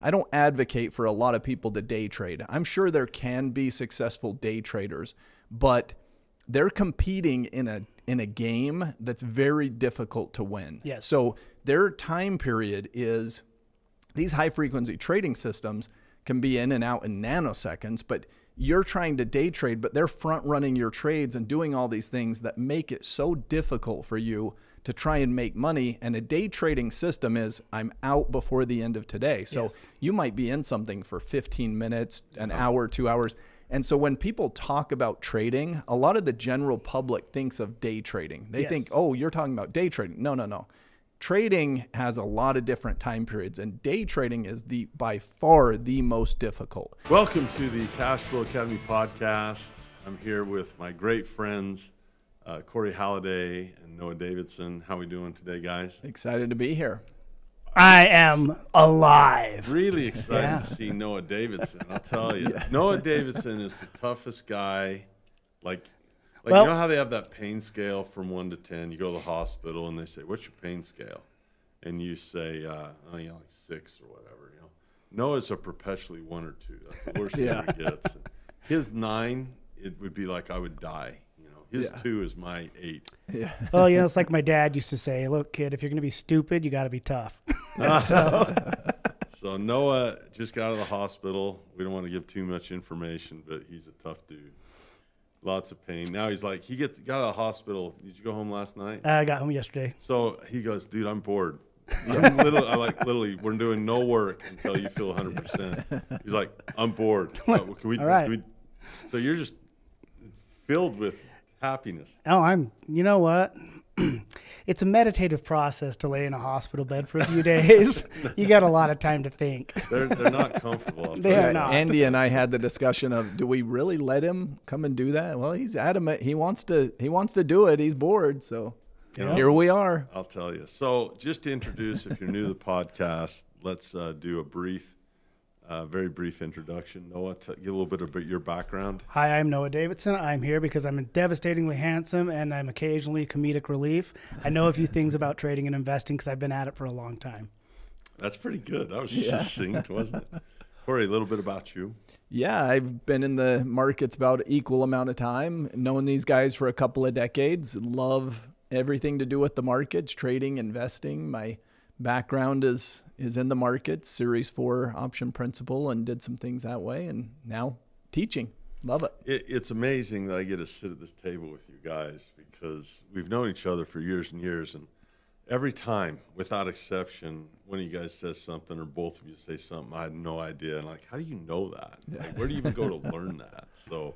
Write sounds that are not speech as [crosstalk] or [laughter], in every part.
I don't advocate for a lot of people to day trade. I'm sure there can be successful day traders, but they're competing in a in a game that's very difficult to win. Yes. So their time period is these high frequency trading systems can be in and out in nanoseconds, but you're trying to day trade, but they're front running your trades and doing all these things that make it so difficult for you to try and make money. And a day trading system is I'm out before the end of today. So Yes. you might be in something for 15 minutes, an hour, two hours. And so when people talk about trading, a lot of the general public thinks of day trading. They think, oh, you're talking about day trading. No, no, no. Trading has a lot of different time periods, and day trading is the by far the most difficult. Welcome to the Cash Flow Academy podcast. I'm here with my great friends, uh, Corey Halliday and Noah Davidson. How we doing today, guys? Excited to be here. I am alive. Really excited Yeah. to see Noah Davidson. I'll tell you, [laughs] Noah Davidson is the toughest guy. Like, like Well- you know how they have that pain scale from one to ten. You go to the hospital and they say, "What's your pain scale?" And you say, uh, "Oh, you know, like six or whatever." You know, Noah's a perpetually one or two. That's the worst [laughs] Yeah. he ever gets. His nine, it would be like I would die. You know, his Yeah. two is my eight. Yeah. [laughs] Well, you know, it's like my dad used to say, "Look, kid, if you're going to be stupid, you got to be tough." [laughs] [laughs] So Noah just got out of the hospital. We don't want to give too much information, but he's a tough dude. Lots of pain. Now he's like, he gets got out of the hospital. Did you go home last night? I got home yesterday. So he goes, dude, I'm bored. I'm literally, I like literally, we're doing no work until you feel 100. percent He's like, I'm bored. Uh, can we, All right. can we? So you're just filled with happiness. Oh, I'm. You know what? [clears throat] it's a meditative process to lay in a hospital bed for a few days. [laughs] you got a lot of time to think. They're they're not comfortable. I'll [laughs] They are not. Andy and I had the discussion of do we really let him come and do that? Well, he's adamant. He wants to. He wants to do it. He's bored. So Yeah. here we are. I'll tell you. So, just to introduce, if you're new to the podcast, let's uh, do a brief, uh, very brief introduction. Noah, t- give a little bit about your background. Hi, I'm Noah Davidson. I'm here because I'm devastatingly handsome and I'm occasionally comedic relief. I know a few things about [laughs] trading and investing because I've been at it for a long time. That's pretty good. That was succinct, wasn't it? [laughs] Corey, a little bit about you. Yeah, I've been in the markets about equal amount of time, known these guys for a couple of decades. Love everything to do with the markets, trading, investing. My background is is in the market, Series 4 option principal and did some things that way and now teaching. Love it. It, it's amazing that I get to sit at this table with you guys because we've known each other for years and years, and every time, without exception, one of you guys says something or both of you say something, I had no idea. And like, how do you know that? Like, where do you even go to [laughs] learn that? So,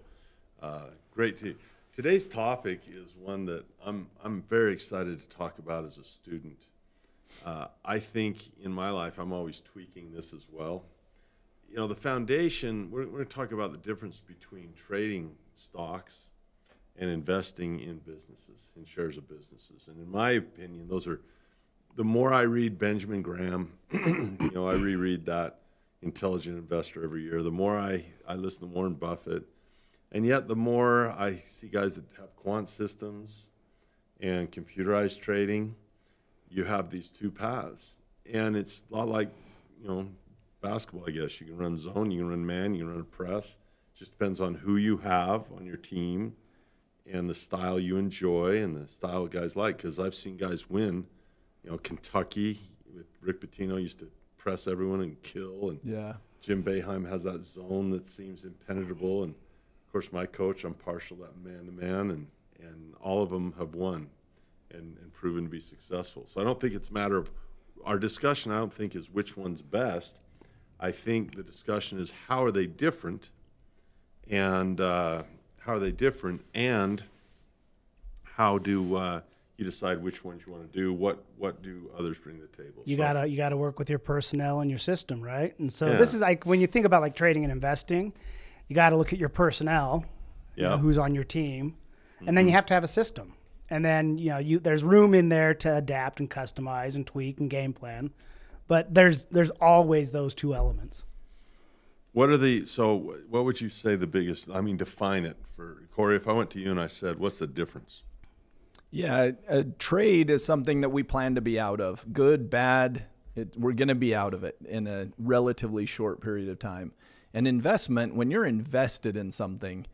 uh, great to Today's topic is one that I'm I'm very excited to talk about as a student. Uh, I think in my life I'm always tweaking this as well you know, the foundation, we're, we're going to talk about the difference between trading stocks and investing in businesses, in shares of businesses. And in my opinion, those are, the more I read Benjamin Graham, [clears throat] you know, I reread that Intelligent Investor every year, the more I, I listen to Warren Buffett, and yet the more I see guys that have quant systems and computerized trading, you have these two paths. And it's a lot like, you know, basketball, I guess. You can run zone, you can run man, you can run a press. Just depends on who you have on your team and the style you enjoy and the style guys like. Because I've seen guys win. You know, Kentucky with Rick Pitino used to press everyone and kill. And Yeah. Jim Boeheim has that zone that seems impenetrable. And of course, my coach, I'm partial to that man to man, and and all of them have won and, and proven to be successful. So I don't think it's a matter of our discussion. I don't think is which one's best. I think the discussion is how are they different, and uh, how are they different, and how do uh, you decide which ones you want to do? What what do others bring to the table? You So- gotta you gotta work with your personnel and your system, right? And so Yeah. this is like when you think about like trading and investing, you got to look at your personnel, you know, Yeah. Mm-hmm. who's on your team, and then you have to have a system. And then you know you there's room in there to adapt and customize and tweak and game plan, but there's there's always those two elements. What are the so? What would you say the biggest? I mean, define it for Corey. If I went to you and I said, "What's the difference?" Yeah, a trade is something that we plan to be out of. Good, bad, It, we're going to be out of it in a relatively short period of time. An investment, when you're invested in something,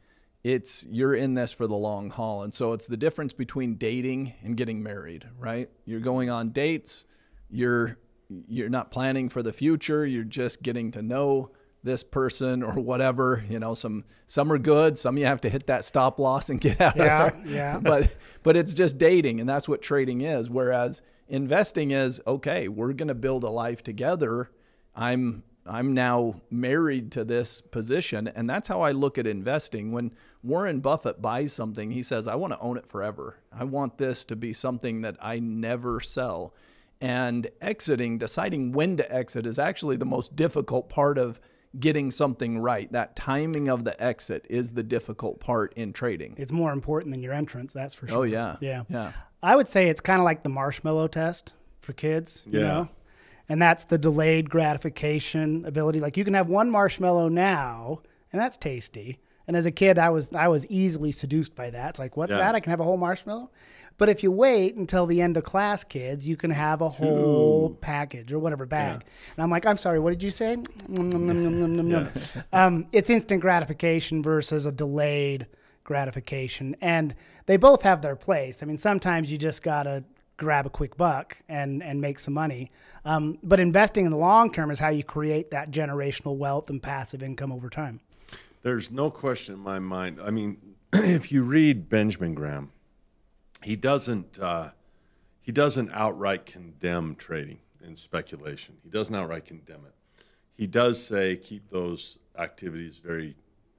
it's you're in this for the long haul. And so it's the difference between dating and getting married, right? You're going on dates, you're you're not planning for the future, you're just getting to know this person or whatever. You know, some some are good, some you have to hit that stop loss and get out Yeah, of there. yeah. [laughs] But but it's just dating, and that's what trading is. Whereas investing is okay, we're gonna build a life together. I'm I'm now married to this position, and that's how I look at investing. When Warren Buffett buys something, he says, I want to own it forever. I want this to be something that I never sell. And exiting, deciding when to exit, is actually the most difficult part of getting something right. That timing of the exit is the difficult part in trading. It's more important than your entrance, that's for oh, sure. Oh, yeah. Yeah. Yeah. I would say it's kind of like the marshmallow test for kids. You Yeah. know? And that's the delayed gratification ability. Like you can have one marshmallow now, and that's tasty. And as a kid, I was I was easily seduced by that. It's like, what's Yeah. that? I can have a whole marshmallow. But if you wait until the end of class, kids, you can have a whole package or whatever bag. And I'm like, I'm sorry, what did you say? Um, it's instant gratification versus a delayed gratification, and they both have their place. I mean, sometimes you just gotta grab a quick buck and and make some money. Um, but investing in the long term is how you create that generational wealth and passive income over time. There's no question in my mind. I mean, [clears throat] if you read Benjamin Graham, he doesn't uh, he doesn't outright condemn trading and speculation. He doesn't outright condemn it. He does say keep those activities very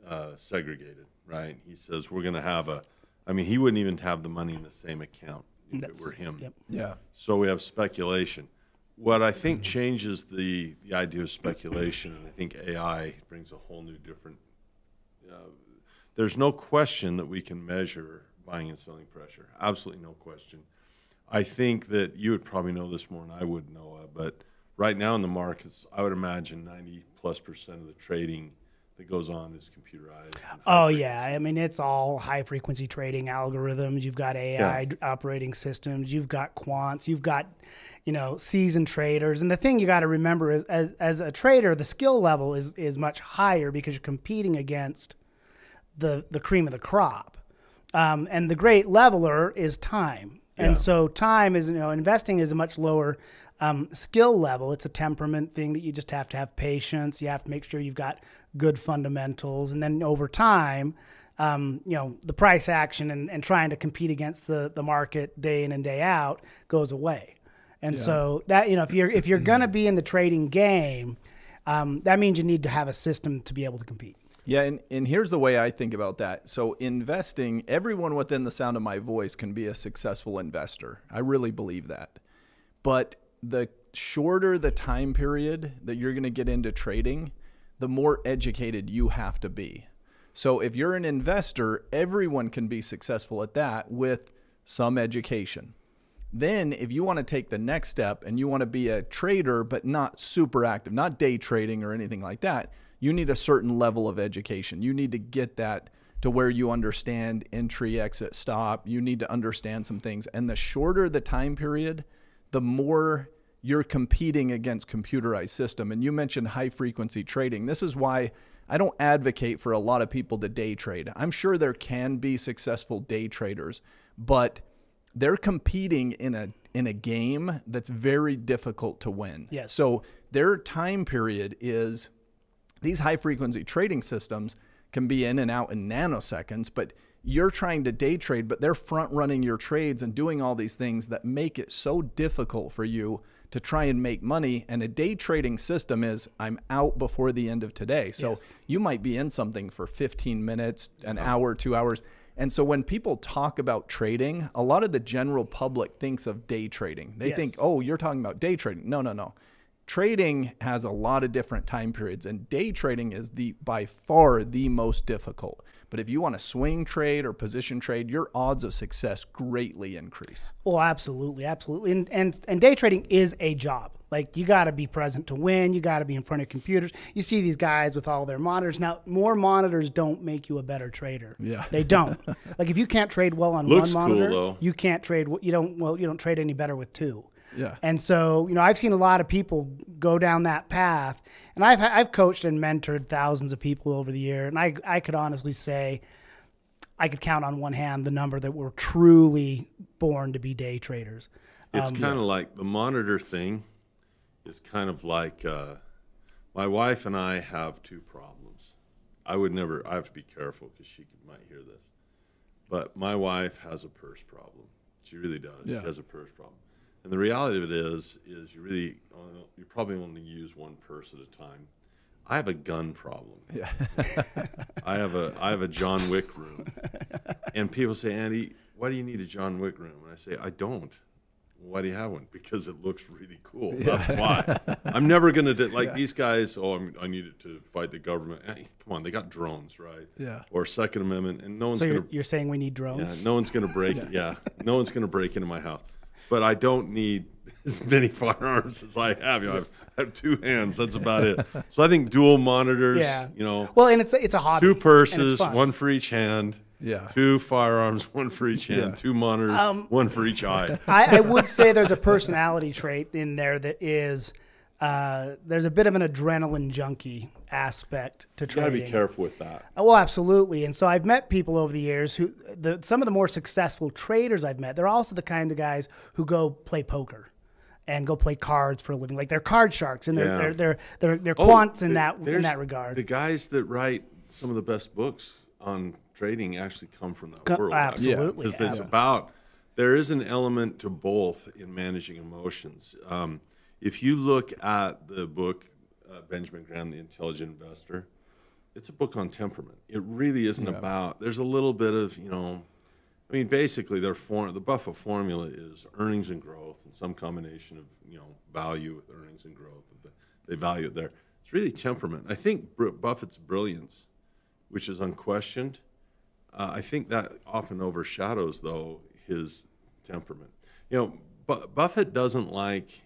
uh, segregated, right? He says we're going to have a. I mean, he wouldn't even have the money in the same account if That's- it were him. yep. Yeah. So we have speculation. What I think changes the, the idea of speculation, and I think AI brings a whole new different. Uh, there's no question that we can measure buying and selling pressure. Absolutely no question. I think that you would probably know this more than I would, Noah, but right now in the markets, I would imagine 90 plus percent of the trading that goes on is computerized. Oh frequency. yeah, I mean it's all high frequency trading algorithms. You've got AI d- operating systems. You've got quants. You've got you know seasoned traders. And the thing you got to remember is as, as a trader, the skill level is is much higher because you're competing against the the cream of the crop. Um, and the great leveler is time. And Yeah. so time is you know investing is a much lower um, skill level. It's a temperament thing that you just have to have patience. You have to make sure you've got good fundamentals, and then over time, um, you know the price action and, and trying to compete against the the market day in and day out goes away. And so that you know if you're if you're gonna be in the trading game, um, that means you need to have a system to be able to compete. Yeah, and, and here's the way I think about that. So, investing, everyone within the sound of my voice can be a successful investor. I really believe that. But the shorter the time period that you're going to get into trading, the more educated you have to be. So, if you're an investor, everyone can be successful at that with some education. Then, if you want to take the next step and you want to be a trader, but not super active, not day trading or anything like that, you need a certain level of education. You need to get that to where you understand entry, exit, stop. You need to understand some things. And the shorter the time period, the more you're competing against computerized system. And you mentioned high frequency trading. This is why I don't advocate for a lot of people to day trade. I'm sure there can be successful day traders, but they're competing in a in a game that's very difficult to win. Yes. So their time period is these high frequency trading systems can be in and out in nanoseconds, but you're trying to day trade, but they're front running your trades and doing all these things that make it so difficult for you to try and make money. And a day trading system is I'm out before the end of today. So Yes. you might be in something for 15 minutes, an oh. hour, two hours. And so when people talk about trading, a lot of the general public thinks of day trading. They think, oh, you're talking about day trading. No, no, no. Trading has a lot of different time periods, and day trading is the by far the most difficult. But if you want to swing trade or position trade, your odds of success greatly increase. Well, absolutely, absolutely, and and and day trading is a job. Like you got to be present to win. You got to be in front of computers. You see these guys with all their monitors. Now, more monitors don't make you a better trader. Yeah. they don't. [laughs] like if you can't trade well on Looks one monitor, though. you can't trade. You don't. Well, you don't trade any better with two. Yeah. And so, you know, I've seen a lot of people go down that path, and I've I've coached and mentored thousands of people over the year, and I I could honestly say I could count on one hand the number that were truly born to be day traders. It's kind of like the monitor thing is kind of like uh, my wife and I have two problems. I would never, I have to be careful because she could- might hear this. But my wife has a purse problem. She really does. Yeah. She has a purse problem. And the reality of it is, is you really, only- you probably only use one purse at a time. I have a gun problem. Yeah. I have a I have a John Wick room, [laughs] and people say, Andy, why do you need a John Wick room? And I say, I don't. Why do you have one? Because it looks really cool. That's why. I'm never gonna do, like these guys. Oh, I'm, I need it to fight the government. Hey, come on, they got drones, right? Yeah. Or Second Amendment, and no one's So gonna. you're, you're saying we need drones? Yeah, no one's gonna break. [laughs] yeah. no one's gonna break into my house. But I don't need [laughs] as many firearms as I have. You know, I've, I have two hands. That's about it. [laughs] So I think dual monitors. Yeah. You know, Well, and it's a, it's a hobby. two purses, one for each hand. Yeah. Two firearms, [laughs] one for each hand. Yeah. Two monitors, Um, one for each eye. I, I would say there's a personality trait in there that is uh, there's a bit of an adrenaline junkie aspect to You got to be careful with that. Uh, Well, absolutely. And so I've met people over the years who the some of the more successful traders I've met. They're also the kind of guys who go play poker and go play cards for a living. Like they're card sharks and they're Yeah. they're they're they're, they're Oh, quants in that in that regard. The guys that write some of the best books on trading actually come from that Co- world. absolutely, Because it's ab- about, there is an element to both in managing emotions. Um, if you look at the book, uh, Benjamin Graham, The Intelligent Investor, it's a book on temperament. It really isn't about, there's a little bit of, you know, I mean, basically, their form, the Buffett formula is earnings and growth, and some combination of you know value with earnings and growth. They value it there. It's really temperament. I think Buffett's brilliance, which is unquestioned, uh, I think that often overshadows though his temperament. You know, Bu- Buffett doesn't like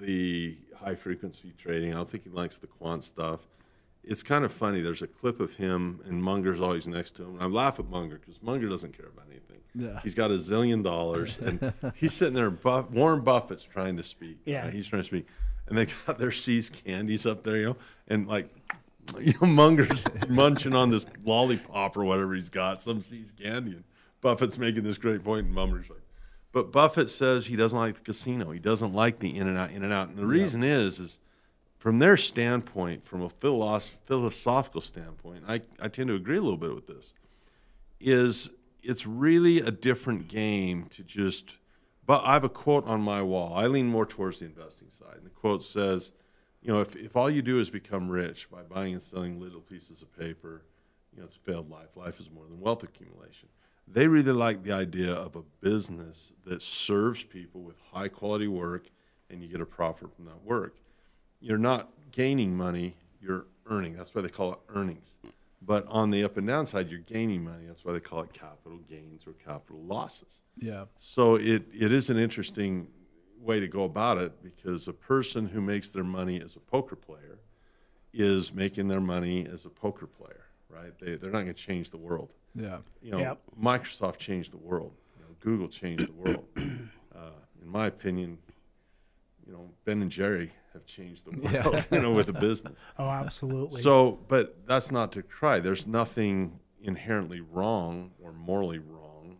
the high frequency trading. I don't think he likes the quant stuff. It's kind of funny. There's a clip of him, and Munger's always next to him. And I laugh at Munger because Munger doesn't care about anything. Yeah. He's got a zillion dollars, and [laughs] he's sitting there. Buff, Warren Buffett's trying to speak. Yeah. right? he's trying to speak, and they got their See's candies up there, you know, and like, [laughs] you know, Munger's [laughs] munching on this lollipop or whatever he's got, some See's candy, and Buffett's making this great point, and Munger's like, but Buffett says he doesn't like the casino. He doesn't like the in and out, in and out, and the reason is, is from their standpoint, from a philosoph- philosophical standpoint, I, I tend to agree a little bit with this, is it's really a different game to just, but I have a quote on my wall. I lean more towards the investing side. And the quote says, you know, if, if all you do is become rich by buying and selling little pieces of paper, you know, it's a failed life. Life is more than wealth accumulation. They really like the idea of a business that serves people with high quality work and you get a profit from that work you're not gaining money, you're earning. That's why they call it earnings. But on the up and down side, you're gaining money. That's why they call it capital gains or capital losses. Yeah. So it, it is an interesting way to go about it because a person who makes their money as a poker player is making their money as a poker player, right? They, they're not going to change the world. Yeah. You know, Yep. Microsoft changed the world. You know, Google changed the world. [clears throat] Uh, in my opinion, you know, Ben and Jerry have changed the world, Yeah. you know, with a business. [laughs] oh, absolutely. So, but that's not to cry. There's nothing inherently wrong or morally wrong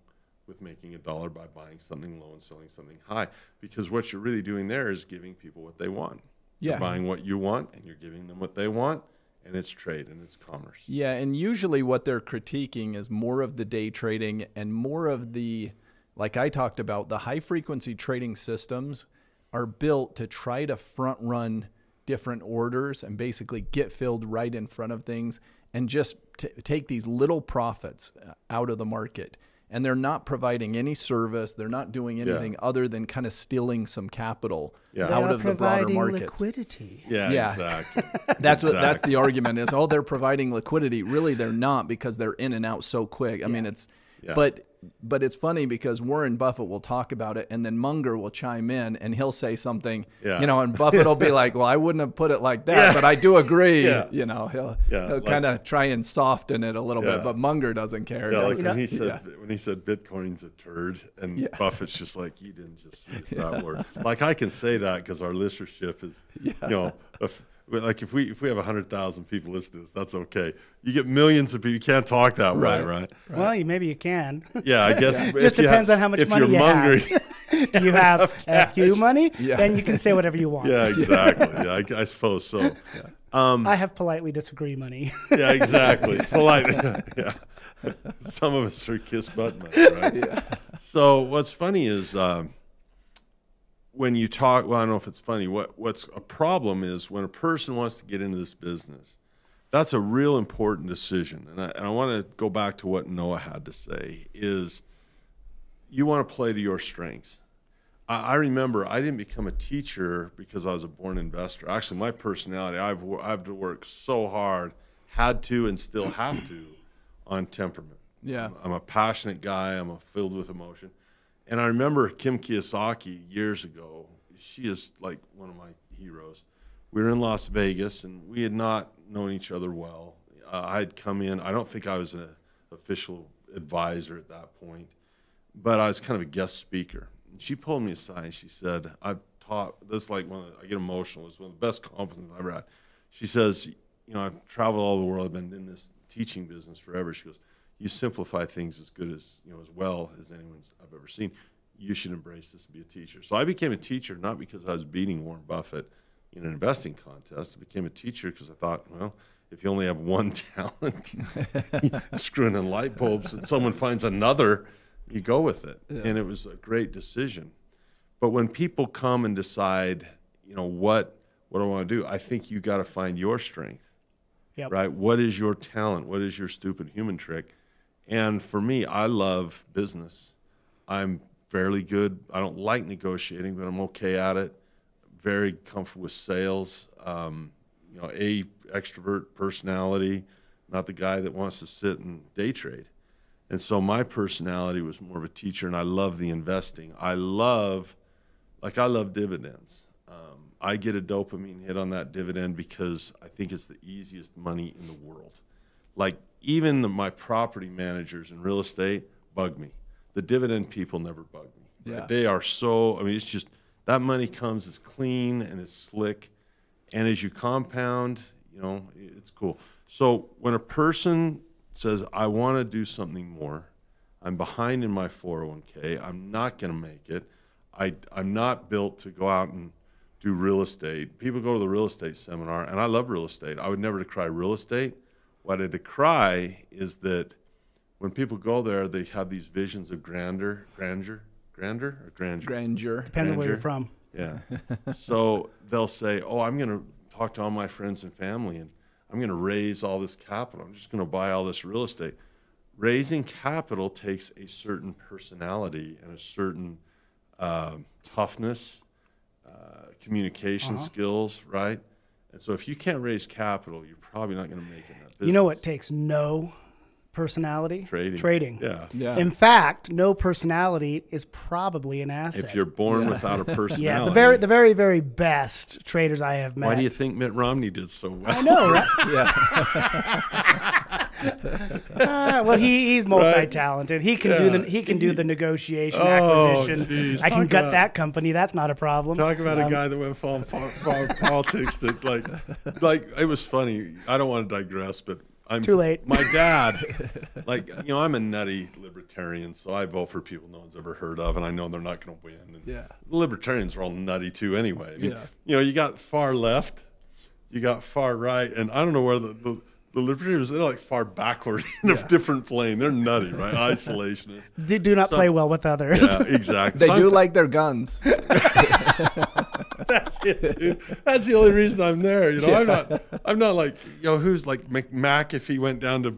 with making a dollar by buying something low and selling something high, because what you're really doing there is giving people what they want. Yeah. You're buying what you want, and you're giving them what they want, and it's trade and it's commerce. Yeah, and usually what they're critiquing is more of the day trading and more of the, like I talked about, the high frequency trading systems are built to try to front run different orders and basically get filled right in front of things and just t- take these little profits uh, out of the market. And they're not providing any service. They're not doing anything other than kind of stealing some capital Yeah. out are of the broader providing markets. liquidity. Yeah, Yeah. exactly. [laughs] That's what that's the argument is. Oh, they're providing liquidity. Really, they're not because they're in and out so quick. I mean, it's Yeah. but but it's funny because Warren Buffett will talk about it, and then Munger will chime in, and he'll say something, Yeah. you know, and Buffett will be [laughs] like, "Well, I wouldn't have put it like that, Yeah. but I do agree." Yeah. You know, he'll Yeah, he'll like- kind of try and soften it a little bit, but Munger doesn't care. Yeah, like You know- when he said when he said Bitcoin's a turd, and. Buffett's just like you didn't just use that [laughs] word. Like I can say that because our listenership is, [laughs] you know, if, like if we if we have hundred thousand people listen to this, that's okay. You get millions of people, you can't talk that way, Right. right? Well, you, maybe you can. Yeah, I guess [laughs] if Just depends have- on how much if money you're you mongering, have. [laughs] Do you have [laughs] a few money? Yeah. Then you can say whatever you want. yeah, exactly. Yeah, I, I suppose so. I have politely disagree money. Yeah, exactly. Polite. yeah. Some of us are kiss butt men, right? Yeah. So what's funny is um, when you talk. Well, I don't know if it's funny. What what's a problem is when a person wants to get into this business. That's a real important decision, and I, and I want to go back to what Noah had to say. Is you want to play to your strengths. I, I remember I didn't become a teacher because I was a born investor. Actually, my personality, I've I've to work so hard, had to, and still have to, on temperament. Yeah. I'm, I'm a passionate guy. I'm a filled with emotion, and I remember Kim Kiyosaki years ago. She is like one of my heroes. We were in Las Vegas, and we had not known each other well. Uh, I had come in. I don't think I was an official advisor at that point but I was kind of a guest speaker. She pulled me aside and she said, I've taught this is like one the, I get emotional. It's one of the best compliments I've ever had. She says, you know, I've traveled all the world. I've been in this teaching business forever. She goes, you simplify things as good as, you know, as well as anyone's I've ever seen. You should embrace this and be a teacher. So I became a teacher not because I was beating Warren Buffett in an investing contest. I became a teacher because I thought, well, if you only have one [laughs] talent, [laughs] screwing in light bulbs, and someone finds another, you go with it. And it was a great decision. But when people come and decide, you know, what what do I want to do? I think you got to find your strength, Yep. right? What is your talent? What is your stupid human trick? And for me, I love business. I'm fairly good. I don't like negotiating, but I'm okay at it. Very comfortable with sales. Um, you know, a extrovert personality, not the guy that wants to sit and day trade. And so my personality was more of a teacher, and I love the investing. I love, like, I love dividends. Um, I get a dopamine hit on that dividend because I think it's the easiest money in the world. Like, even the, my property managers in real estate bug me. The dividend people never bug me. right? Yeah. They are so, I mean, it's just that money comes as clean and as slick. And as you compound, you know, it's cool. So when a person says, I want to do something more, I'm behind in my 401k, I'm not going to make it, I, I'm not built to go out and do real estate. People go to the real estate seminar, and I love real estate. I would never decry real estate. What I decry is that when people go there, they have these visions of grandeur, grandeur, grandeur, or grandeur. Grandeur. Depends on where you're from. Yeah. [laughs] so they'll say, "Oh, I'm going to talk to all my friends and family, and I'm going to raise all this capital. I'm just going to buy all this real estate." Raising capital takes a certain personality and a certain um, toughness, uh, communication skills, right? And so, if you can't raise capital, you're probably not going to make it in that business. You know what takes no personality? Trading. Trading. Yeah. Yeah. In fact, no personality is probably an asset. If you're born Yeah. without a personality. [laughs] yeah, the very the very very best traders I have met. Why do you think Mitt Romney did so well? I know, right? [laughs] Yeah. [laughs] Ah, well, he, he's multi-talented. He can do the he can do the negotiation, Oh, acquisition. geez. I can Talk gut about- that company. That's not a problem. Talk about a Um, guy that went from far, far politics that like, like it was funny. I don't want to digress, but I'm Too late. My dad, [laughs] like you know, I'm a nutty libertarian, so I vote for people no one's ever heard of, and I know they're not going to win. And Yeah. the libertarians are all nutty too, anyway. I mean, Yeah. You know, you got far left, you got far right, and I don't know where the. the the libertarians, they're like far backward [laughs] in a different plane. They're nutty, right? Isolationists. [laughs] do, do not So- play well with others. Yeah, exactly. They So do I'm- like their guns. [laughs] That's it, dude. That's the only reason I'm there. You know, I'm not. I'm not like you know who's like Mc- Mac if he went down to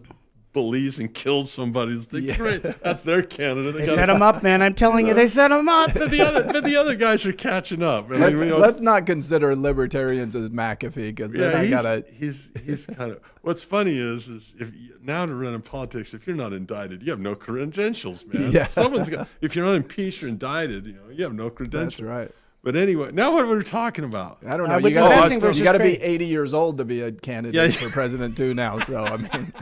Belize and killed somebody. It's like, Yeah. great. That's their candidate. They set them up, man. I'm telling you, they set them up. but the other, but the other guys are catching up. I mean, Let's, know, let's not consider libertarians as McAfee because then yeah, I he's, gotta. he's he's kind of. What's funny is is if now to run in politics, if you're not indicted, you have no credentials, man. [laughs] Yeah. Someone's got. If you're not impeached or indicted, you know, you have no credentials. That's right. But anyway, now what we're talking about? I don't Uh, know. with you gotta, investing you versus gotta be trade. 80 years old to be a candidate Yeah. for president too now. So I [laughs] mean,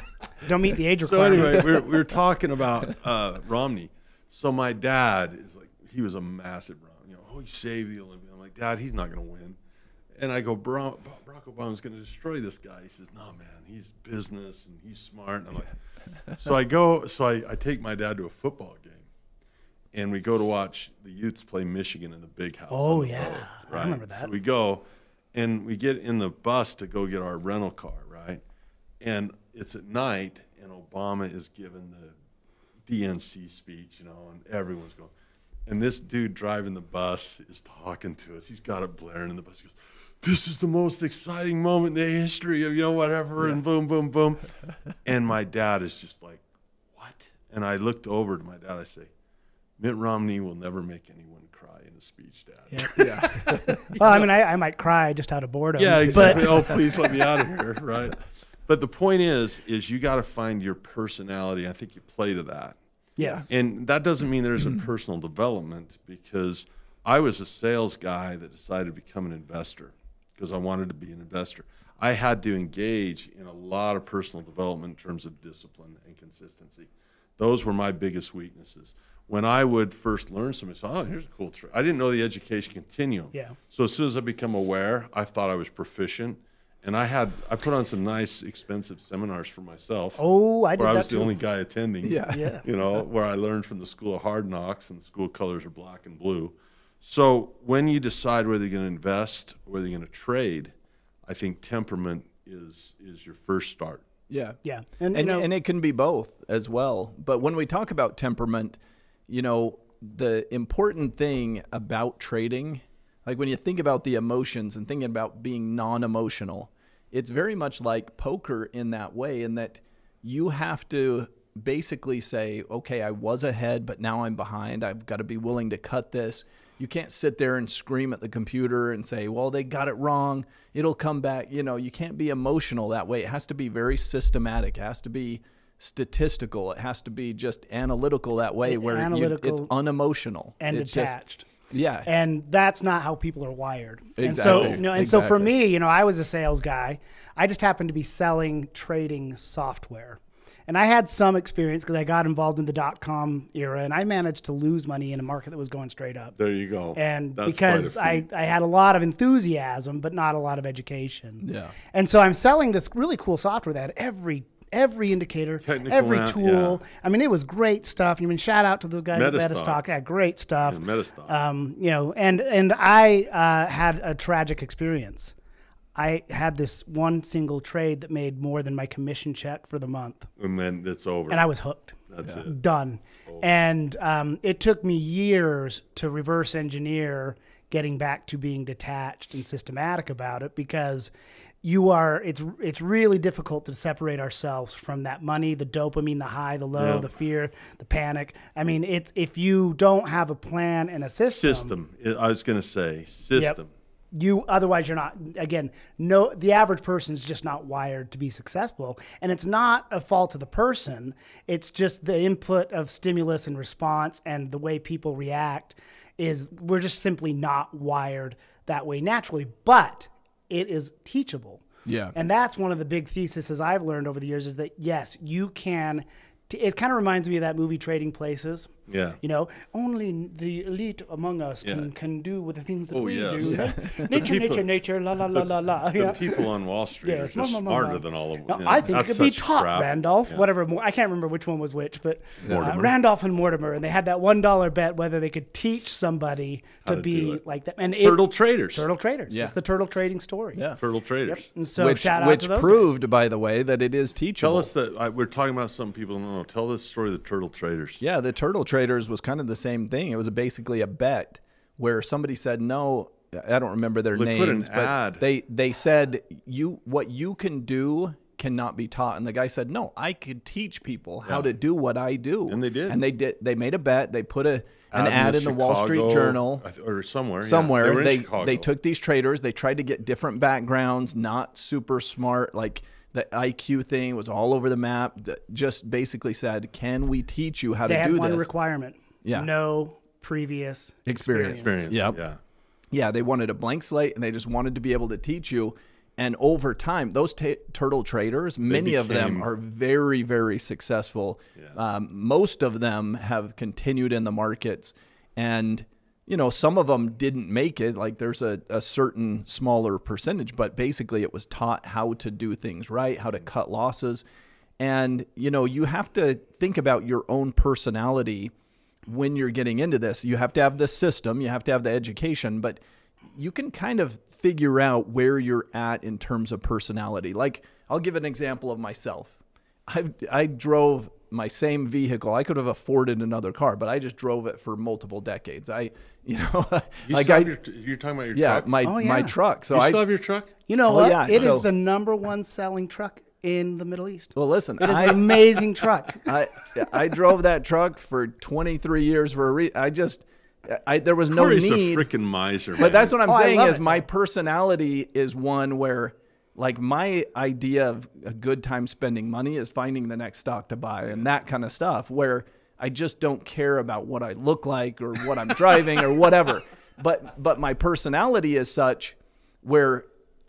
Don't meet the age requirement. So anyway, we're we [laughs] were talking about uh, Romney. So my dad is like, he was a massive Romney. You know, oh, he saved the Olympics. I'm like, Dad, he's not going to win. And I go, Barack Barack Obama's going to destroy this guy. He says, No, man, he's business and he's smart. And I'm like, [laughs] so I go, so I, I take my dad to a football game, and we go to watch the Utes play Michigan in the big house. Oh, yeah. road, I remember that. So we go, and we get in the bus to go get our rental car, right? And it's at night, and Obama is giving the DNC speech, you know, and everyone's going. And this dude driving the bus is talking to us. He's got it blaring in the bus. He goes, "This is the most exciting moment in the history of you know whatever." And boom, boom, boom. [laughs] and my dad is just like, "What?" And I looked over to my dad. I say, "Mitt Romney will never make anyone cry in a speech, Dad." Yeah. [laughs] [laughs] well, I mean, I, I might cry just out of boredom. Yeah, exactly. But oh, [laughs] please let me out of here, right? But the point is, is you got to find your personality. I think you play to that, yes. and that doesn't mean there's a [clears throat] personal development because I was a sales guy that decided to become an investor because I wanted to be an investor. I had to engage in a lot of personal development in terms of discipline and consistency. Those were my biggest weaknesses. When I would first learn something, so, oh, here's a cool trick. I didn't know the education continuum. Yeah. So as soon as I become aware, I thought I was proficient, and I had I put on some nice, expensive seminars for myself. Oh, I did where I that was the too. only guy attending. Yeah. Yeah. [laughs] You know, where I learned from the School of Hard Knocks, and the school colors are black and blue. So when you decide whether you're going to invest or whether you're going to trade, I think temperament is is your first start. yeah, Yeah. And, and you know, and it can be both as well. But when we talk about temperament, you know, the important thing about trading, like when you think about the emotions and thinking about being non-emotional, it's very much like poker in that way in that you have to basically say, okay, I was ahead, but now I'm behind. I've got to be willing to cut this. You can't sit there and scream at the computer and say, well, they got it wrong. It'll come back. You know, you can't be emotional that way. It has to be very systematic. It has to be statistical. It has to be just analytical that way where you, it's unemotional. and It's just- detached. yeah. and that's not how people are wired. And Exactly. so, you know, and so for me, you know, I was a sales guy. I just happened to be selling trading software. And I had some experience because I got involved in the dot com era and I managed to lose money in a market that was going straight up. There you go. And That's because quite a I, feat. I had a lot of enthusiasm, but not a lot of education. Yeah. And so I'm selling this really cool software that had every every indicator, Technical every tool. yeah. I mean, it was great stuff. I mean, shout out to the guys at Metastock. Metastock. Yeah, great stuff. Yeah, Metastock. Um, you know, and and I uh, had a tragic experience. I had this one single trade that made more than my commission check for the month, and then it's over. and I was hooked That's it. done. And um, it took me years to reverse engineer getting back to being detached and systematic about it because you are it's it's really difficult to separate ourselves from that money, the dopamine, the high, the low, Yeah. the fear, the panic. I mean, it's if you don't have a plan and a system, System. I was going to say system. you otherwise you're not again no the average person is just not wired to be successful and it's not a fault of the person it's just the input of stimulus and response and the way people react is we're just simply not wired that way naturally but it is teachable Yeah. and that's one of the big theses I've learned over the years is that yes you can it kind of reminds me of that movie Trading Places Yeah. you know, only the elite among us can, Yeah. can do with the things that Oh, we yes. do. Yeah. nature, [laughs] people- nature, nature, la la la la la. The Yeah. people on Wall Street Yes, are just ma, ma, ma, smarter ma. than all of No, them. I think it could be such taught, crap. Randolph, Yeah. whatever. I can't remember which one was which, but uh, Randolph and Mortimer, and they had that one dollar bet whether they could teach somebody to, to be like that. And it- Turtle traders. turtle traders. Yeah. It's the turtle trading story. Yeah. Turtle traders. And so which shout out which to those guys. proved, by the way, that it is teachable. Tell us that I, we're talking about some people. No, Tell the story of the turtle traders. Yeah, the turtle traders was kind of the same thing. It was basically a bet where somebody said no. I don't remember their They put an names, but ad. they they said you what you can do cannot be taught. And the guy said, no, I could teach people how to do what I do. And they did. And they did. They made a bet. They put a an Out ad in the Wall Street Journal or somewhere. yeah. somewhere They, were in they they took these traders they tried to get different backgrounds not super smart like the IQ thing was all over the map th- just basically said can we teach you how They to had do one this requirement. Yeah. No previous experience, experience. Yep. Yeah. yeah they wanted a blank slate and they just wanted to be able to teach you and over time those ta turtle traders many of them are very very successful um, most of them have continued in the markets and you know some of them didn't make it like there's a, a certain smaller percentage but basically it was taught how to do things right how to cut losses and you know you have to think about your own personality when you're getting into this. You have to have the system, you have to have the education, but you can kind of figure out where you're at in terms of personality. Like I'll give an example of myself. I I drove my same vehicle. I could have afforded another car, but I just drove it for multiple decades. I, you know, [laughs] You like still I, have your, you're talking about your yeah, truck? my Oh, my truck. So you I still have your truck? You know Oh, what? yeah, It is so- the number one selling truck in the Middle East. well, listen, It is I, an amazing truck. [laughs] I I drove that truck for 23 years for a reason. I just I there was no Corey's need. a freaking miser. But that's what I'm Oh, saying is it, my personality is one where like my idea of a good time spending money is finding the next stock to buy and that kind of stuff where I just don't care about what I look like or what I'm driving or whatever. But but my personality is such where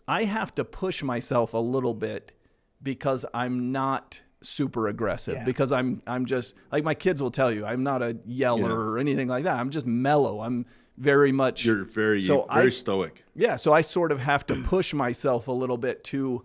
I have to push myself a little bit because I'm not super aggressive Yeah. because I'm I'm just like my kids will tell you I'm not a yeller Yeah. or anything like that. I'm just mellow. I'm very much You're very, So very I- stoic. yeah, so I sort of have to push myself a little bit to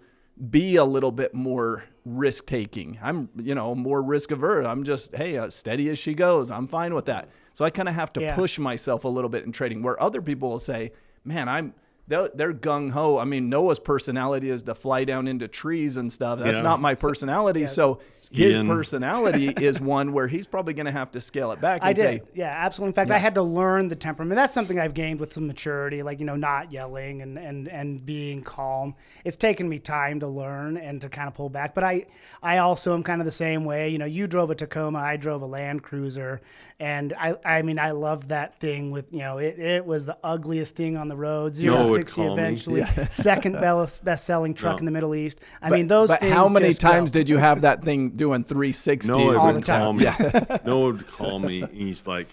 be a little bit more risk taking. I'm, you know, more risk averse. I'm just, hey, uh, steady as she goes. I'm fine with that. So I kind of have to Yeah. push myself a little bit in trading where other people will say, man, I'm, they're, they're gung ho. I mean, Noah's personality is to fly down into trees and stuff. That's yeah. not my personality. Yeah. So his personality [laughs] is one where he's probably going to have to scale it back. I did. Say, yeah, absolutely. In fact, yeah. I had to learn the temperament. That's something I've gained with some maturity, like, you know, not yelling and, and, and being calm. It's taken me time to learn and to kind of pull back. But I, I also am kind of the same way. You know, you drove a Tacoma, I drove a Land Cruiser. And I, I mean, I loved that thing with, you know, it, it was the ugliest thing on the roads. No, sixty eventually. Yeah. [laughs] Second best selling truck no. in the Middle East. I but, mean, those but how many times go. did you have that thing doing 360? No one would call me. Yeah. [laughs] no one would call me. And he's like,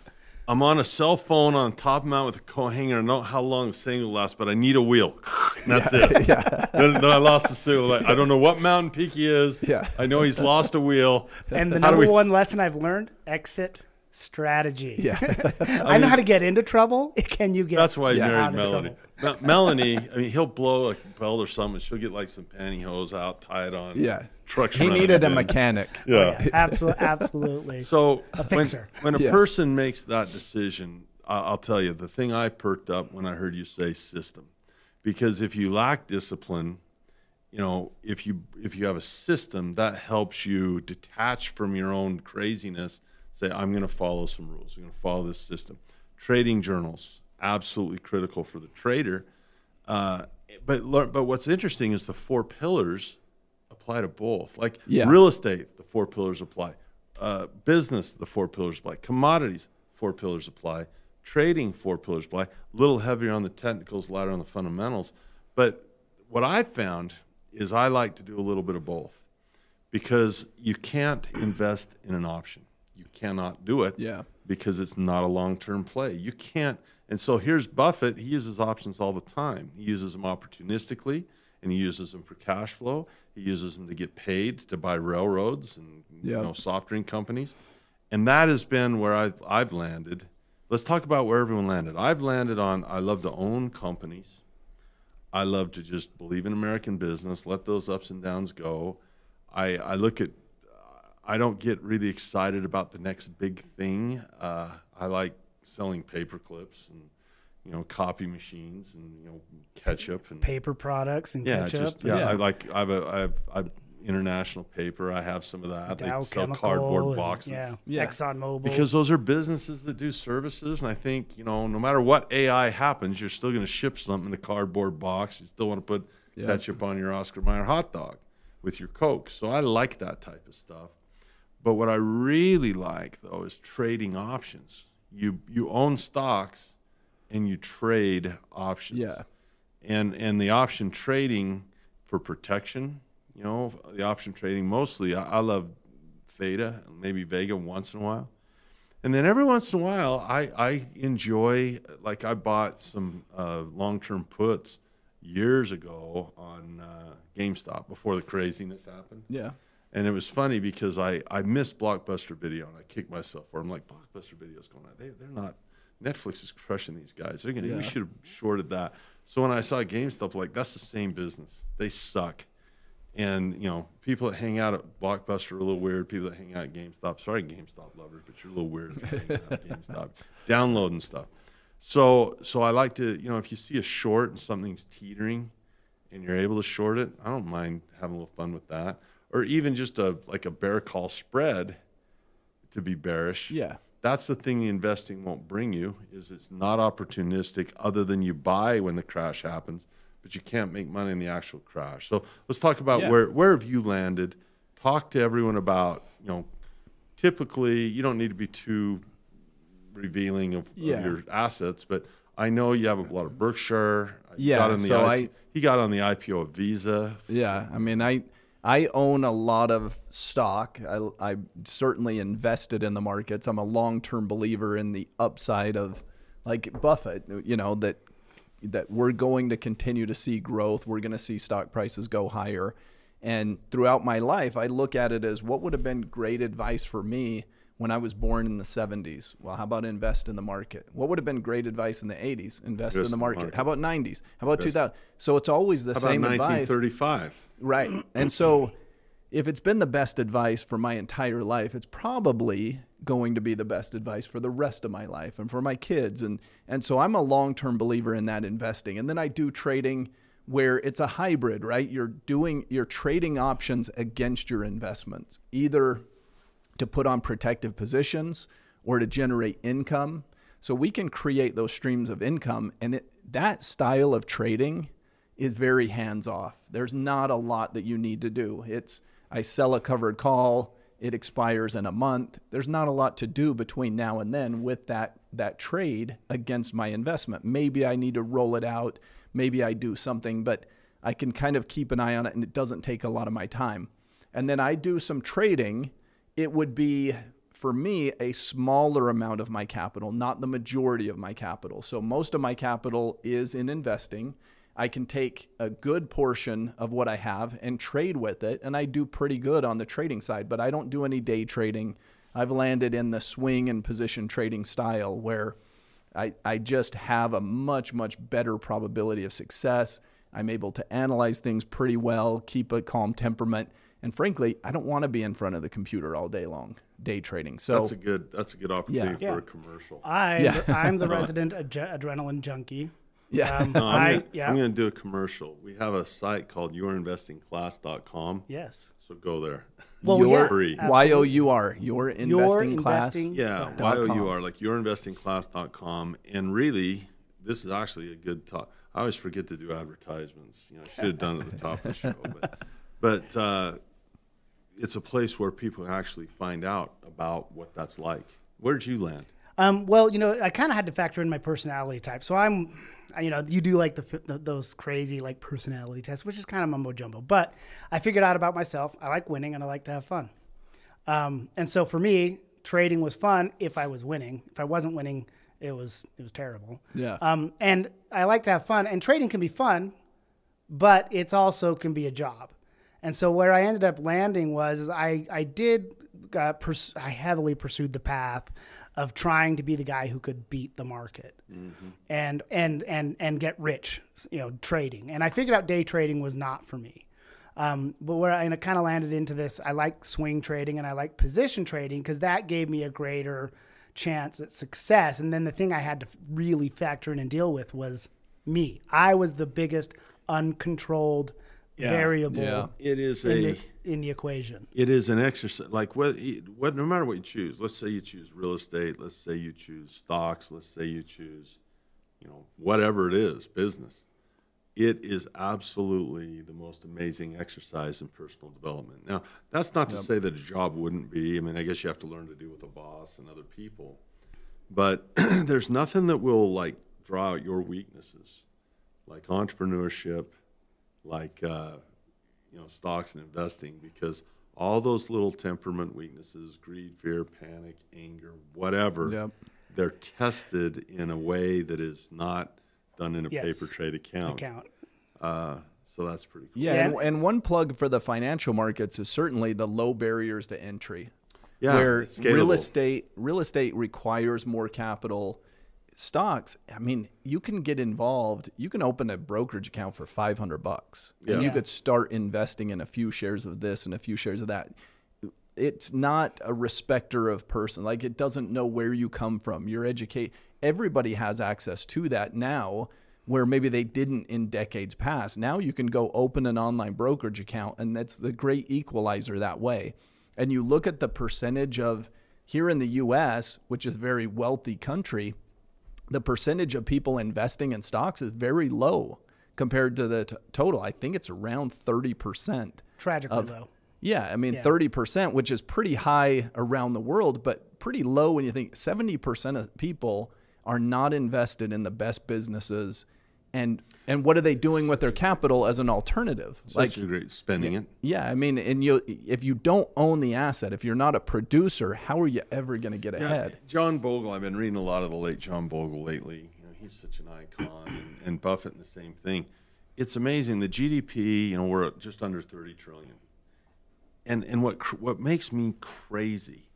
I'm on a cell phone on top of mount with a co-hanger. I don't know how long the single lasts, but I need a wheel. [laughs] And that's yeah, it. Yeah. Then, then, I lost the single. Like, I don't know what mountain peak he is. Yeah. I know he's lost a wheel. And the how number we... one lesson I've learned exit strategy. Yeah. [laughs] [laughs] I know how to get into trouble. Can you get? That's why I Yeah. married Melanie. trouble? Me- Melanie, I mean, he'll blow a belt or something. She'll get like some pantyhose out, tie it on. Yeah. Trucks. He needed a again. mechanic. [laughs] Yeah. Oh, absolutely, absolutely. So when, fixer. when a Yes. person makes that decision, I- I'll tell you the thing I perked up when I heard you say system, because if you lack discipline, you know, if you if you have a system that helps you detach from your own craziness, say I'm going to follow some rules. I'm going to follow this system. Trading journals absolutely critical for the trader. Uh, but but what's interesting is the four pillars apply to both. Like Yeah. real estate, the four pillars apply. Uh, business, the four pillars apply. Commodities, four pillars apply. Trading, four pillars apply. A little heavier on the technicals, lighter on the fundamentals. But what I've found is I like to do a little bit of both because you can't invest in an option. You cannot do it Yeah. because it's not a long term play. You can't. And so here's Buffett. He uses options all the time. He uses them opportunistically and he uses them for cash flow. He uses them to get paid to buy railroads and you know soft drink companies. And that has been where I've, I've landed. Let's talk about where everyone landed. I've landed on I love to own companies. I love to just believe in American business, let those ups and downs go. I, I look at, I don't get really excited about the next big thing. Uh, I like selling paper clips and, you know, copy machines and, you know, ketchup and paper products and yeah, ketchup. just yeah, Yeah. I like I have a I have I have international paper. I have some of that. Dow they sell Chemical cardboard and, boxes. Yeah, Yeah. ExxonMobil. Because those are businesses that do services, and I think you know, no matter what AI happens, you're still going to ship something in a cardboard box. You still want to put Yeah. ketchup on your Oscar Mayer hot dog. with your Coke. So I like that type of stuff. But what I really like though is trading options. You you own stocks and you trade options. Yeah. And and the option trading for protection, you know, the option trading mostly I, I love Theta, maybe Vega once in a while. And then every once in a while, I, I enjoy, like, I bought some uh, long term puts years ago on uh, GameStop before the craziness happened. Yeah. And it was funny because I, I missed Blockbuster Video and I kicked myself for it. I'm like, Blockbuster Video's going on. They, they're not, Netflix is crushing these guys. They're gonna, Yeah. We should have shorted that. So when I saw GameStop, like, that's the same business. They suck. And, you know, people that hang out at Blockbuster are a little weird. People that hang out at GameStop, sorry, GameStop lovers, but you're a little weird if you're hanging out at [laughs] GameStop, downloading stuff. So, so I like to, you know, if you see a short and something's teetering and you're able to short it, I don't mind having a little fun with that. Or even just a, like a bear call spread to be bearish. Yeah. That's the thing the investing won't bring you is it's not opportunistic other than you buy when the crash happens, but you can't make money in the actual crash. So let's talk about Yeah. where where have you landed? Talk to everyone about, you know, typically you don't need to be too revealing of, of your assets, but I know you have a lot of Berkshire. Yeah, got so I- he got on the IPO of Visa. Yeah, I mean, I I own a lot of stock. I, I certainly invested in the markets. I'm a long term believer in the upside of, like Buffett. You know that that we're going to continue to see growth. We're going to see stock prices go higher. And throughout my life, I look at it as what would have been great advice for me when I was born in the 70s. Well, how about invest in the market? What would have been great advice in the 80s? Invest in Invest the in the market. market. How about 90s? How about 2000? So it's always the How about same advice. 1935? Right. And so if it's been the best advice for my entire life, it's probably going to be the best advice for the rest of my life and for my kids. And and so I'm a long-term believer in that investing. And then I do trading where it's a hybrid, right? You're doing you're trading options against your investments, either to put on protective positions or to generate income. So we can create those streams of income. And it, that style of trading is very hands off. There's not a lot that you need to do. It's, I sell a covered call, it expires in a month. There's not a lot to do between now and then with that, that trade against my investment. Maybe I need to roll it out. Maybe I do something, but I can kind of keep an eye on it and it doesn't take a lot of my time. And then I do some trading it would be for me a smaller amount of my capital, not the majority of my capital. So most of my capital is in investing. I can take a good portion of what I have and trade with it, and I do pretty good on the trading side, but I don't do any day trading. I've landed in the swing and position trading style where I, I just have a much, much better probability of success. I'm able to analyze things pretty well, keep a calm temperament. And frankly, I don't want to be in front of the computer all day long, day trading. So That's a good that's a good opportunity Yeah. for a commercial. I, Yeah. I'm the [laughs] resident adre- adrenaline junkie. yeah, Um, No, I'm, I, gonna, yeah. I'm gonna do a commercial. We have a site called yourinvestingclass.com. yes. So go there. Well, your yeah, free. Y O U R, your investing class. investing- Yeah, Dot Y com. O U R, like yourinvestingclass.com. And really, this is actually a good talk. I always forget to do advertisements. You know, I should have done it at the top of the show. But, but uh, it's a place where people actually find out about what that's like. Where'd you land? Um, well, you know, I kind of had to factor in my personality type. So I'm, you know, you do like the, the those crazy like personality tests, which is kind of mumbo jumbo. But I figured out about myself. I like winning and I like to have fun. Um, and so for me, trading was fun if I was winning. If I wasn't winning, it was it was terrible. Yeah. Um, and I like to have fun, and trading can be fun, but it's also can be a job. And so where I ended up landing was is I I did uh, pers- I heavily pursued the path of trying to be the guy who could beat the market and and and and get rich, you know, trading. And I figured out day trading was not for me. Um, but where I kind of landed into this, I like swing trading and I like position trading because that gave me a greater chance at success. And then the thing I had to really factor in and deal with was me. I was the biggest uncontrolled Yeah. variable Yeah. It is in, a the, in the equation. it is an exercise. Like what, what, no matter what you choose. Let's say you choose real estate. Let's say you choose stocks. Let's say you choose, you know, whatever it is, business. It is absolutely the most amazing exercise in personal development. Now, that's not to say that a job wouldn't be. I mean, I guess you have to learn to deal with a boss and other people. But [clears throat] there's nothing that will like draw out your weaknesses, like entrepreneurship, like uh, you know stocks and investing, because all those little temperament weaknesses, greed, fear, panic, anger, whatever, Yep. they're tested in a way that is not done in a Yes. paper trade account. account. Uh, so that's pretty cool. Yeah, Yeah. And, and one plug for the financial markets is certainly the low barriers to entry. Yeah, where real estate real estate requires more capital. Stocks, I mean, you can get involved. You can open a brokerage account for 500 bucks. Yeah. And you Yeah. could start investing in a few shares of this and a few shares of that. It's not a respecter of person. Like it doesn't know where you come from. Your educate everybody has access to that now where maybe they didn't in decades past. Now you can go open an online brokerage account and that's the great equalizer that way. And you look at the percentage of here in the US, which is a very wealthy country, the percentage of people investing in stocks is very low compared to the t- total. I think it's around 30%. Tragically of- low. Yeah, I mean Yeah. 30%, which is pretty high around the world, but pretty low when you think 70% of people are not invested in the best businesses and and what are they doing with their capital as an alternative? Such a great spending it. yeah, I mean, and you if you don't own the asset, if you're not a producer, how are you ever going to get ahead? John Bogle, I've been reading a lot of the late John Bogle lately. You know, he's such an icon, and, and Buffett, and the same thing. It's amazing. The GDP, you know, we're just under 30 trillion. And and what cr- what makes me crazy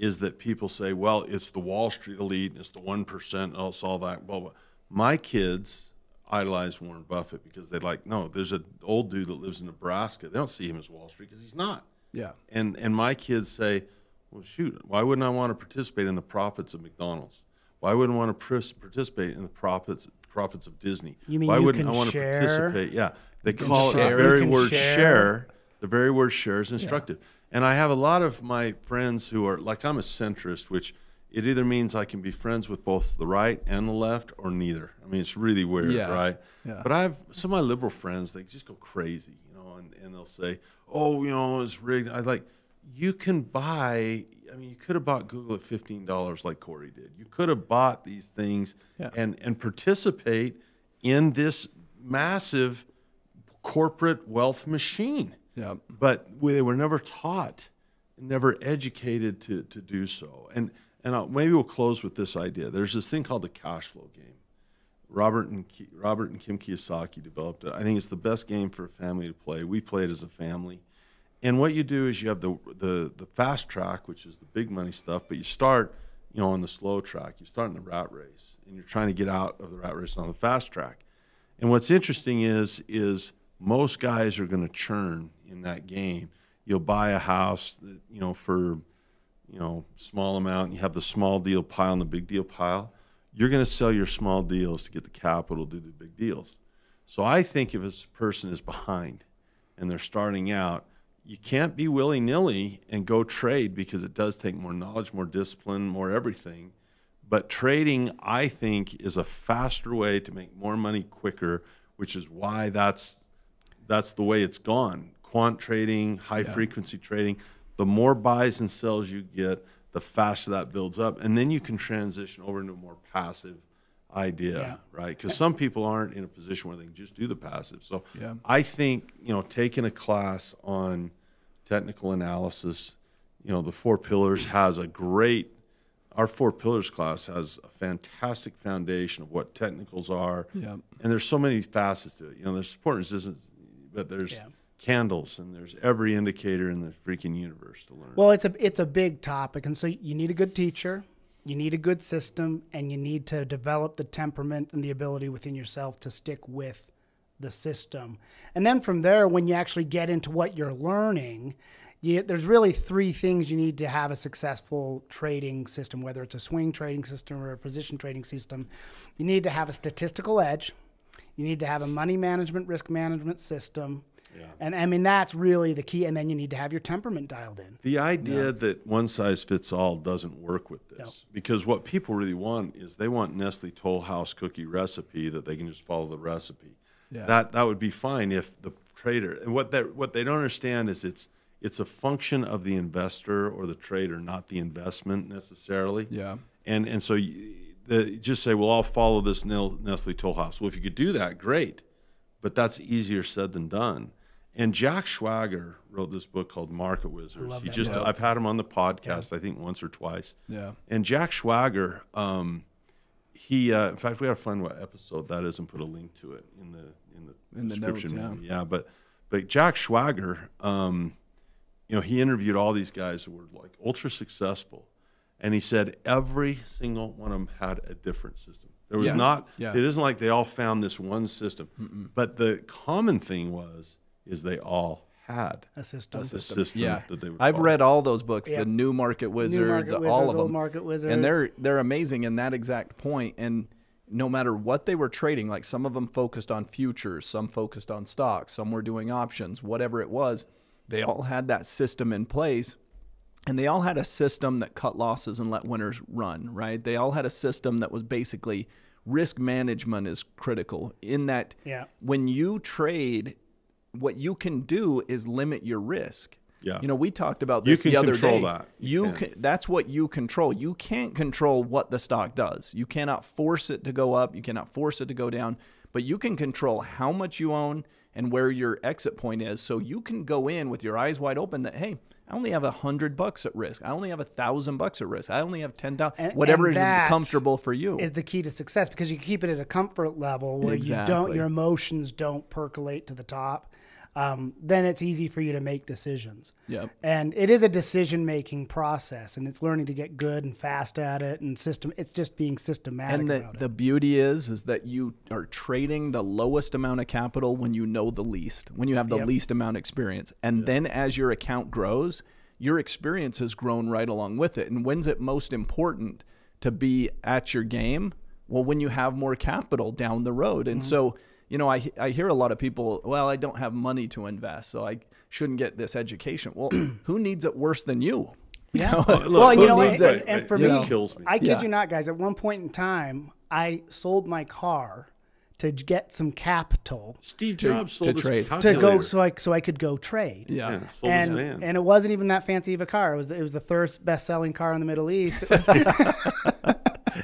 is that people say, well, it's the Wall Street elite, and it's the one percent, oh, it's all that. Blah blah. My kids idolize Warren Buffett because they like, no, there's an old dude that lives in Nebraska. They don't see him as Wall Street because he's not. Yeah. And and my kids say, well, shoot, why wouldn't I want to participate in the profits of McDonald's? Why wouldn't I want to pris- participate in the profits profits of Disney? You mean why you wouldn't can I want share? to participate? Yeah, they call it the very word share. share. The very word share is instructive. And I have a lot of my friends who are like I'm a centrist, which it either means I can be friends with both the right and the left, or neither. I mean, it's really weird, Yeah. right? Yeah. But I have some of my liberal friends, they just go crazy, you know, and, and they'll say, oh, you know, it's rigged. I like, you can buy, I mean, you could have bought Google at $15 like Corey did. You could have bought these things Yeah. and, and participate in this massive corporate wealth machine. Yeah. But we, they were never taught, never educated to, to do so. And, and I'll, maybe we'll close with this idea. There's this thing called the cash flow game. Robert and Robert and Kim Kiyosaki developed it. I think it's the best game for a family to play. We play it as a family. And what you do is you have the, the the fast track, which is the big money stuff, but you start, you know, on the slow track. You start in the rat race, and you're trying to get out of the rat race on the fast track. And what's interesting is is most guys are going to churn in that game. You'll buy a house, that, you know, for you know small amount. And you have the small deal pile and the big deal pile. You're going to sell your small deals to get the capital to do the big deals. So I think if a person is behind and they're starting out, you can't be willy nilly and go trade because it does take more knowledge, more discipline, more everything. But trading, I think, is a faster way to make more money quicker, which is why that's that's the way it's gone. Quant trading, high frequency trading, the more buys and sells you get, the faster that builds up, and then you can transition over into a more passive idea, Yeah. right? Because some people aren't in a position where they can just do the passive. So Yeah. I think you know taking a class on technical analysis, you know, the four pillars has a great. Our four pillars class has a fantastic foundation of what technicals are, Yeah. and there's so many facets to it. You know, there's support and resistance, but there's Yeah. candles and there's every indicator in the freaking universe to learn. Well, it's a it's a big topic, and so you need a good teacher, you need a good system, and you need to develop the temperament and the ability within yourself to stick with the system. And then from there, when you actually get into what you're learning, you, there's really three things you need to have a successful trading system, whether it's a swing trading system or a position trading system. You need to have a statistical edge. You need to have a money management, risk management system. Yeah. And I mean, that's really the key. And then you need to have your temperament dialed in. The idea that one size fits all doesn't work with this because what people really want is they want Nestle Toll House cookie recipe that they can just follow the recipe. Yeah. That that would be fine if the trader and what that what they don't understand is it's it's a function of the investor or the trader, not the investment necessarily. Yeah. And and so you, the, just say, well, I'll follow this Nestle Toll House. Well, if you could do that, great, but that's easier said than done. And Jack Schwager wrote this book called Market Wizards. He just book. I've had him on the podcast, I think once or twice. Yeah. And Jack Schwager, um, he uh, in fact we got to find what episode that is and put a link to it in the in the In the description. notes, maybe. yeah. But but Jack Schwager, um, you know, he interviewed all these guys who were like ultra successful, and he said every single one of them had a different system. There was Yeah. not. Yeah. It isn't like they all found this one system, but the common thing was is they all had A system. a system Yeah, that they would I've follow. read all those books, Yep. the New Market Wizards, Market all Wizards, of Old them, Market Wizards. and they're they're amazing in that exact point. And no matter what they were trading, like some of them focused on futures, some focused on stocks, some were doing options, whatever it was, they all had that system in place. And they all had a system that cut losses and let winners run, right? They all had a system that was basically risk management is critical in that Yeah. when you trade, what you can do is limit your risk. Yeah. You know, we talked about You this can the other control day. that. You You can. can. That's what you control. You can't control what the stock does. You cannot force it to go up. You cannot force it to go down. But you can control how much you own and where your exit point is. So you can go in with your eyes wide open. That hey, I only have a hundred bucks at risk. I only have a thousand bucks at risk. I only have ten thousand. Whatever and is comfortable for you. is the key to success because you keep it at a comfort level where you don't your emotions don't percolate to the top. Um, then it's easy for you to make decisions. Yep. And it is a decision making process, and it's learning to get good and fast at it, and system. It's just being systematic and the, about the beauty is is that you are trading the lowest amount of capital when you know the least when you have the Yep. least amount of experience and then as your account grows your experience has grown right along with it and when's it most important to be at your game well when you have more capital down the road and so you know I, I hear a lot of people well i don't have money to invest so i shouldn't get this education well [clears throat] who needs it worse than you [laughs] Yeah. Look, well, you know, and, needs and, and for This me, kills me. I kid Yeah. you not, guys. At one point in time, I sold my car to get some capital Steve Jobs sold his trade. To to go so I so I could go trade. yeah, Yeah, sold and his van. and it wasn't even that fancy of a car. It was it was the third best selling car in the Middle East. [laughs] [laughs]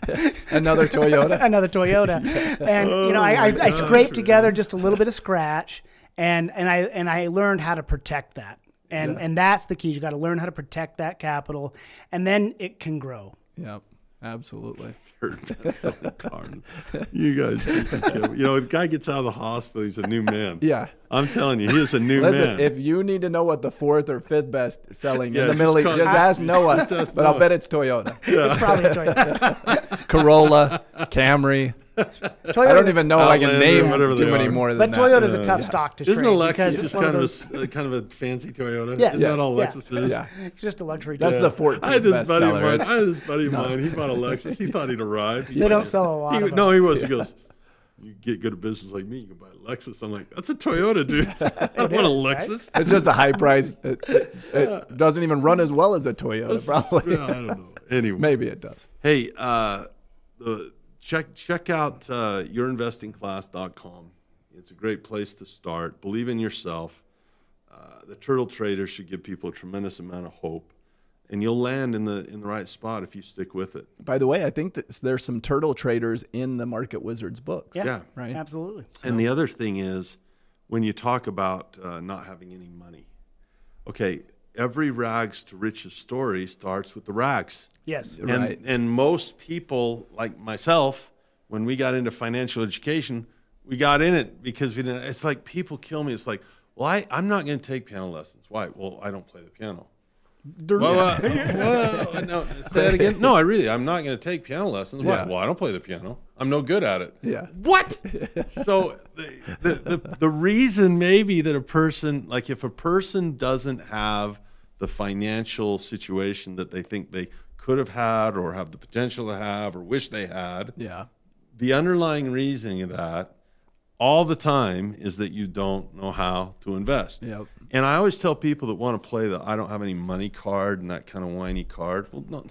[laughs] Another toyota? [laughs] Another Toyota, [laughs] and you know oh I, I, I scraped together just a little bit of scratch, and and I and I learned how to protect that, and and that's the key. You got to learn how to protect that capital, and then it can grow. yep absolutely [laughs] third best-selling car. You guys, freaking you know, the guy gets out of the hospital. He's a new man. yeah I'm telling you, he is a new Listen, man. if you need to know what the fourth or fifth best selling Yeah, in the Middle East, just ask Noah. just ask but I'll bet it's Toyota, It's probably Toyota. [laughs] Corolla, Camry. Toyota's I don't even know if I can name whatever too they many are. more than But that. Toyota's a tough stock to Isn't trade a Lexus just kind of, those- a, s- uh, kind of a fancy Toyota? Yeah. Isn't Yeah. that all Yeah. Lexus is? Yeah, it's just a luxury. that's the 14th I had this best buddy of mine. I had this buddy of mine. He bought a Lexus. He thought he'd arrived. He They don't sell a lot He, of them. no, he was. He goes, "You get good at business like me, you can buy a Lexus." I'm like, "That's a Toyota, dude. [laughs] I don't want a is, right? Lexus." It's just a high price. It, it- it doesn't even run as well as a Toyota, probably. I don't know. Anyway, Maybe it does. Hey, uh, the, check check out uh, yourinvestingclass.com. It's a great place to start. Believe in yourself. Uh, the Turtle Trader should give people a tremendous amount of hope, and you'll land in the in the right spot if you stick with it. By the way, I think that there's some turtle traders in the Market Wizards books. Yeah, Yeah. Right. Absolutely. And the other thing is, when you talk about uh, not having any money, okay, every rags to riches story starts with the rags. Yes. And, Right. and most people, like myself, when we got into financial education, we got in it because we didn't. It's like people kill me. It's like, well, I, I'm not going to take piano lessons. Why? Well, I don't play the piano. Well, uh, well, no, say that again. No, I really, I'm not going to take piano lessons. Why? Yeah. Well, I don't play the piano. I'm no good at it. Yeah. What? [laughs] so the, the, the, the reason maybe that a person, like if a person doesn't have the financial situation that they think they could have had or have the potential to have or wish they had, Yeah. the underlying reasoning of that all the time is that you don't know how to invest. Yep. And I always tell people that want to play the I don't have any money card and that kind of whiny card. Well, no,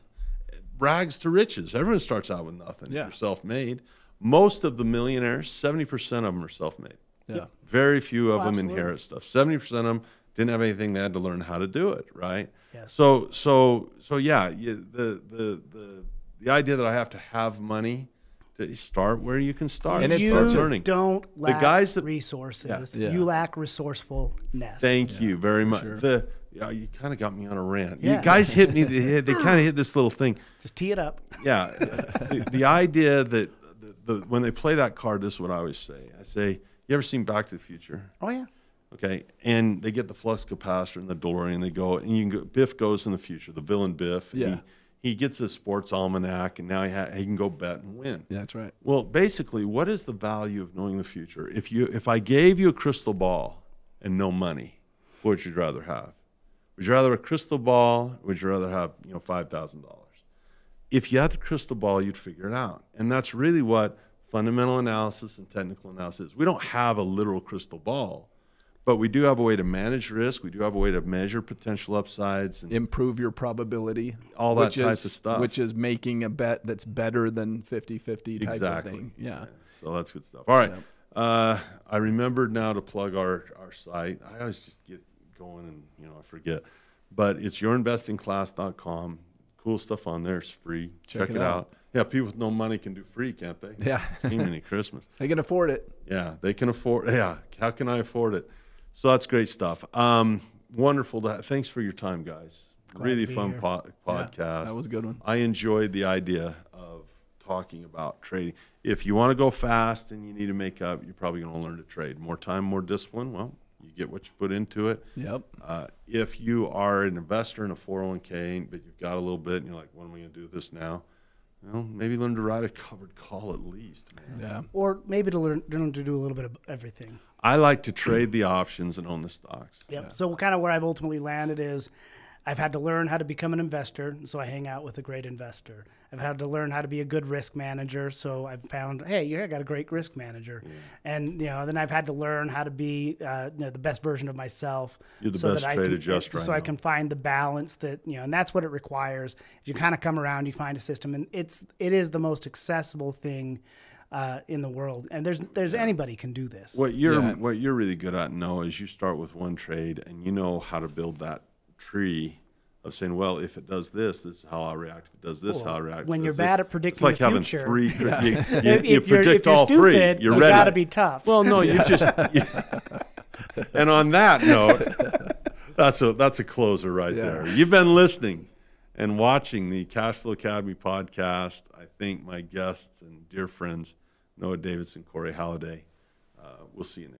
rags to riches. Everyone starts out with nothing. Yeah. If you're self-made. Most of the millionaires, 70% of them are self-made. Yeah. Very few of Oh, them absolutely. inherit stuff. Seventy percent of them didn't have anything; they had to learn how to do it. Right. Yes. So so so yeah. The the the the idea that I have to have money to start where you can start And it's you start learning. don't lack guys that- resources. Yeah. You lack resourcefulness. Thank you very much. sure. The yeah, you kind of got me on a rant. Yeah. You guys hit me. [laughs] They, they kind of hit this little thing. Just tee it up. Yeah, the, the idea that the, the, when they play that card, this is what I always say. I say, "You ever seen Back to the Future?" Oh yeah. Okay, and they get the flux capacitor and the DeLorean. They go, and you can go. Biff goes in the future. The villain Biff. and Yeah. He, he gets a sports almanac, and now he, ha- he can go bet and win. Yeah, that's right. Well, basically, what is the value of knowing the future? If you if I gave you a crystal ball and no money, what would you rather have? Would you rather a crystal ball? Or would you rather have you know five thousand dollars? If you had the crystal ball, you'd figure it out, and that's really what fundamental analysis and technical analysis. is. We don't have a literal crystal ball, but we do have a way to manage risk. We do have a way to measure potential upsides. And Improve your probability. All that type is, of stuff. Which is making a bet that's better than 50 50 type exactly. of thing. Yeah. So that's good stuff. All right. Yeah. Uh, I remembered now to plug our, our site. I always just get going and, you know, I forget. But it's yourinvestingclass.com. Cool stuff on there. It's free. Check Check, it it out. out. Yeah, people with no money can do free, can't they? Yeah. Mini Christmas. [laughs] they can afford it. Yeah, they can afford. Yeah, how can I afford it? So that's great stuff. Um, wonderful. To, thanks for your time, guys. Glad really fun here. po- Yeah, podcast. that was a good one. I enjoyed the idea of talking about trading. If you want to go fast and you need to make up, you're probably going to learn to trade. More time, more discipline. Well, you get what you put into it. Yep. Uh, if you are an investor in a 401k, but you've got a little bit and you're like, what am I going to do with this now? Well, maybe learn to write a covered call at least. Man. Yeah. Or maybe to learn, learn to do a little bit of everything. I like to trade the options and own the stocks. Yep. So kind of where I've ultimately landed is I've had to learn how to become an investor, so I hang out with a great investor. I've had to learn how to be a good risk manager, so I've found, hey, yeah, I got a great risk manager, and you know, then I've had to learn how to be uh, you know, the best version of myself. You're the so best that I trade can, adjuster So I I can find the balance that you know, and that's what it requires. You kind of come around, you find a system, and it's it is the most accessible thing. Uh, in the world, and there's there's anybody can do this. What you're Yeah. what you're really good at, Noah, is you start with one trade and you know how to build that tree of saying, well, if it does this, this is how I react. If it does this, Well, how I react. When you're does bad at predicting it's like the having future. three. [laughs] You, you, If- you if you're- predict if you're all three. You're you ready. gotta be tough. Well, no, you just. you- [laughs] and on that note, that's a that's a closer right Yeah. there. You've been listening and watching the Cashflow Academy podcast. I thank my guests and dear friends, Noah Davidson, Corey Halliday. Uh, we'll see you next.